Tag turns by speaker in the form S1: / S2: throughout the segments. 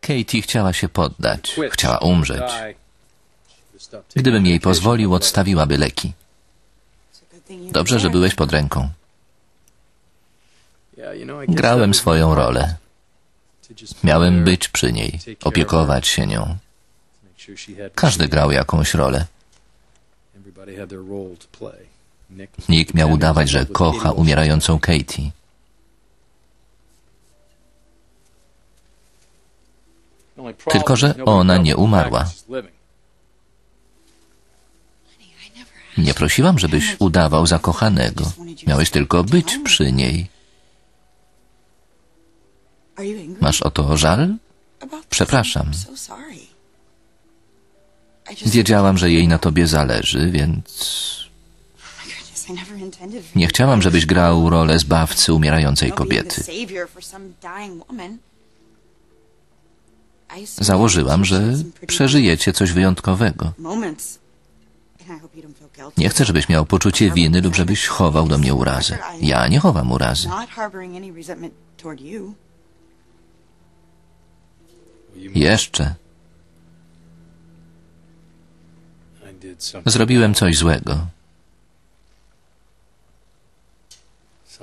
S1: Katie chciała się poddać, chciała umrzeć. Gdybym jej pozwolił, odstawiłaby leki. Dobrze, że byłeś pod ręką. Grałem swoją rolę. Miałem być przy niej, opiekować się nią. Każdy grał jakąś rolę. Nick miał udawać, że kocha umierającą Katie.
S2: Tylko, że ona nie umarła.
S1: Nie prosiłam, żebyś udawał zakochanego. Miałeś tylko być przy niej. Masz o to żal? Przepraszam. Wiedziałam, że jej na tobie zależy, więc nie chciałam, żebyś grał rolę zbawcy umierającej kobiety. Założyłam, że przeżyjecie coś wyjątkowego. Nie chcę, żebyś miał poczucie winy lub żebyś chował do mnie urazę. Ja nie chowam urazy. Jeszcze. Zrobiłem coś złego.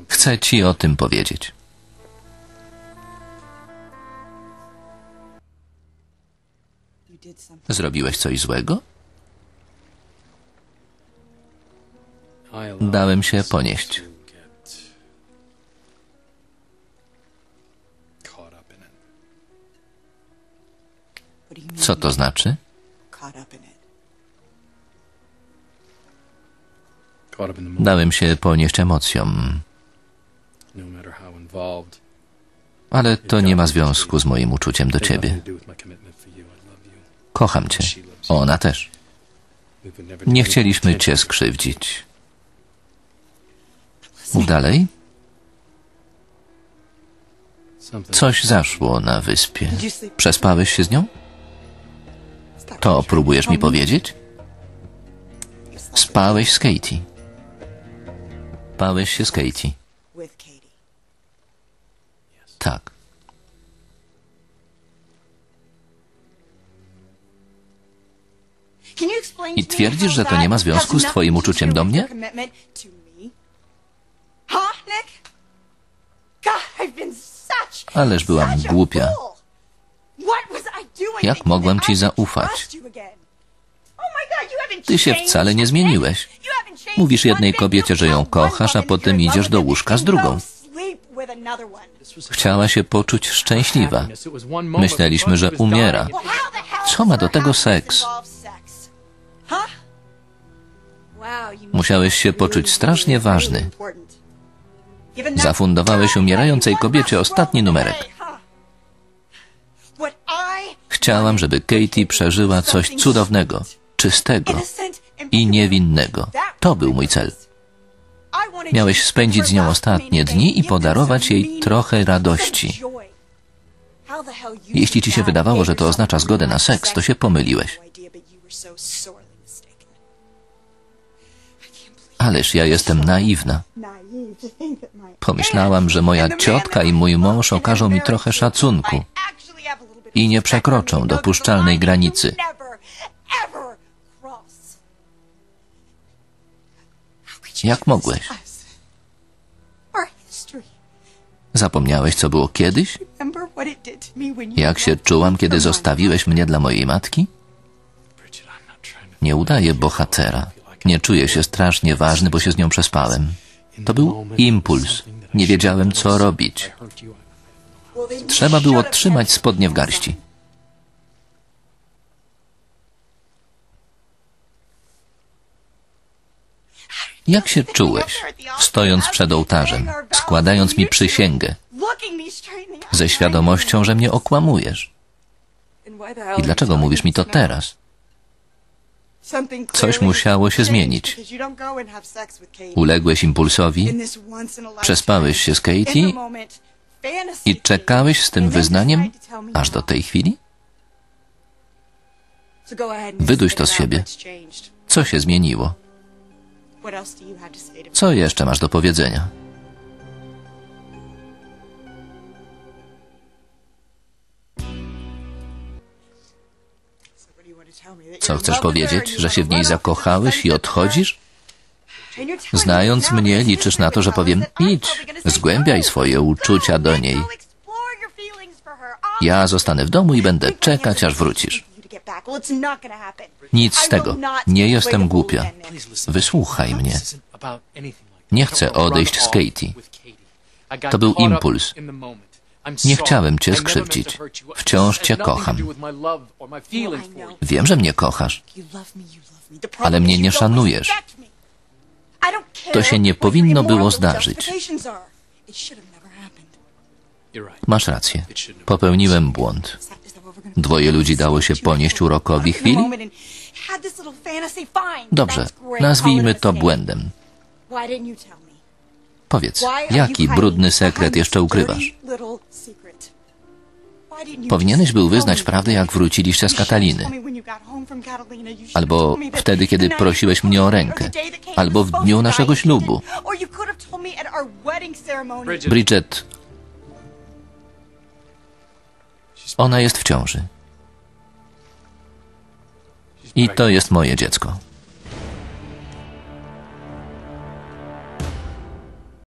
S1: Chcę ci o tym powiedzieć. Zrobiłeś coś złego? Dałem się ponieść. Co to znaczy? Dałem się ponieść emocjom, ale to nie ma związku z moim uczuciem do ciebie. Kocham cię. Ona też. Nie chcieliśmy cię skrzywdzić. Mów dalej. Coś zaszło na wyspie. Przespałeś się z nią? To próbujesz mi powiedzieć? Spałeś z Katie. Spałeś się z Katie. Tak.
S2: I twierdzisz, że to nie ma związku z twoim uczuciem do mnie?
S1: Ależ byłam głupia. Jak mogłam ci zaufać? Ty się wcale nie zmieniłeś. Mówisz jednej kobiecie, że ją kochasz, a potem idziesz do łóżka z drugą. Chciała się poczuć szczęśliwa. Myśleliśmy, że umiera. Co ma do tego seks? Musiałeś się poczuć strasznie ważny. Zafundowałeś umierającej kobiecie ostatni numerek. Chciałam, żeby Katie przeżyła coś cudownego, czystego i niewinnego. To był mój cel. Miałeś spędzić z nią ostatnie dni i podarować jej trochę radości. Jeśli ci się wydawało, że to oznacza zgodę na seks, to się pomyliłeś. Ależ ja jestem naiwna. Pomyślałam, że moja ciotka i mój mąż okażą mi trochę szacunku i nie przekroczą dopuszczalnej granicy. Jak mogłeś? Zapomniałeś, co było kiedyś? Jak się czułam, kiedy zostawiłeś mnie dla mojej matki? Nie udaję bohatera. Nie czuję się strasznie ważny, bo się z nią przespałem. To był impuls. Nie wiedziałem, co robić. Trzeba było trzymać spodnie w garści. Jak się czułeś, stojąc przed ołtarzem, składając mi przysięgę, ze świadomością, że mnie okłamujesz? I dlaczego mówisz mi to teraz? Coś musiało się zmienić. Uległeś impulsowi, przespałeś się z Katie i czekałeś z tym wyznaniem aż do tej chwili? Wyduś to z siebie. Co się zmieniło? Co jeszcze masz do powiedzenia? Co chcesz powiedzieć, że się w niej zakochałeś i odchodzisz? Znając mnie, liczysz na to, że powiem idź, zgłębiaj swoje uczucia do niej. Ja zostanę w domu i będę czekać, aż wrócisz. Nic z tego. Nie jestem głupia. Wysłuchaj mnie. Nie chcę odejść z Katie. To był impuls. Nie chciałem cię skrzywdzić. Wciąż cię kocham. Wiem, że mnie kochasz, ale mnie nie szanujesz. To się nie powinno było zdarzyć. Masz rację. Popełniłem błąd. Dwoje ludzi dało się ponieść urokowi chwili? Dobrze, nazwijmy to błędem. Powiedz, jaki brudny sekret jeszcze ukrywasz? Powinieneś był wyznać prawdę, jak wróciliście z Kataliny. Albo wtedy, kiedy prosiłeś mnie o rękę. Albo w dniu naszego ślubu. Bridget, ona jest w ciąży. I to jest moje dziecko.